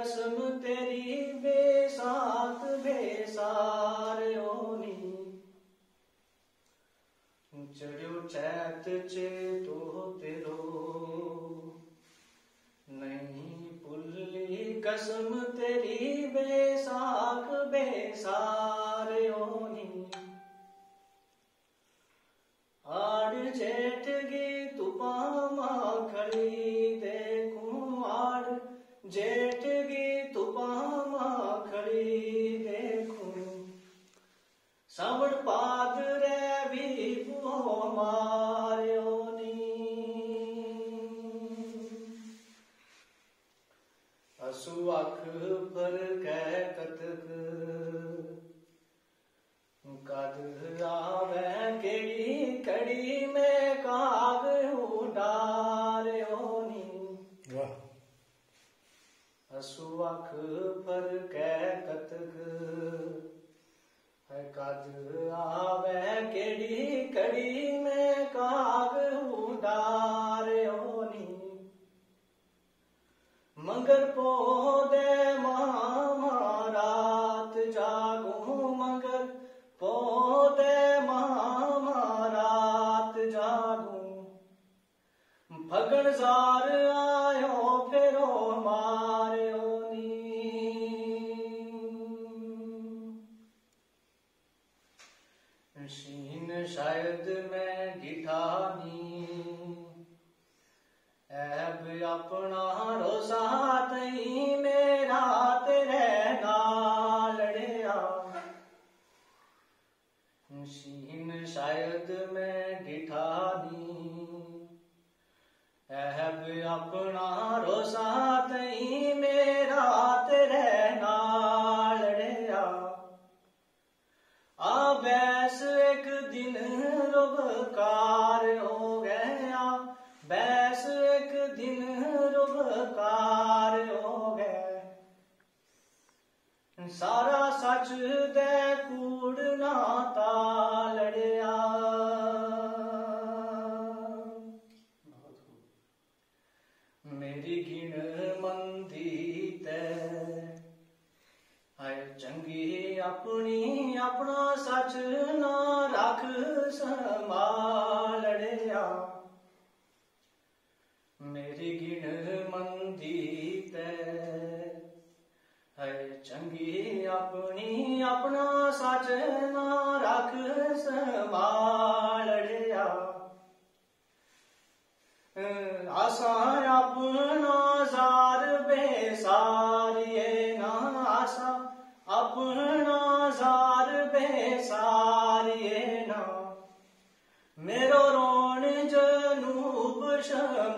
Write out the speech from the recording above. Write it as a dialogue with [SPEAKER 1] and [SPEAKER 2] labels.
[SPEAKER 1] कसम तेरी बेसात बेसार होनी। चढ़ो चैत चे तो तेरो। नहीं पुल्ली कसम तेरी बेसाख बेसार असु अख पर कै कतक। कद आवे केड़ी कड़ी में काग उडारियो नी
[SPEAKER 2] वाह।
[SPEAKER 1] असु अख पर कै कतक। कद आवे कड़ी पोदे मामा जागू मगर पोदे मामा रात जागू। भगन जार आयो फेरो मारियो नी। शीन शायद मैं गिठानी ऐब अपना रोसा तई मेरा तेरे नालड़िया शीन शायद मैं गिठानी ऐब अपना रोसा तई मेरा तेरे नालड़िया आ बैस एक दिन रुबकार हो गया। बैस एक दिन रुबकार हो गए सारा सच दे कूड़ना तालड़िया मेरी गिण मंदी ते हाय चंगी अपनी अपना सच ना रख संभालड़िया मेरी गिण मंदी ते चंगी अपनी अपना सच ना रख संभालड़िया। आसा अपना जार बेसारिए ना आसा। अपना जार बेसारिए ना। मेरो रोण जनूब शर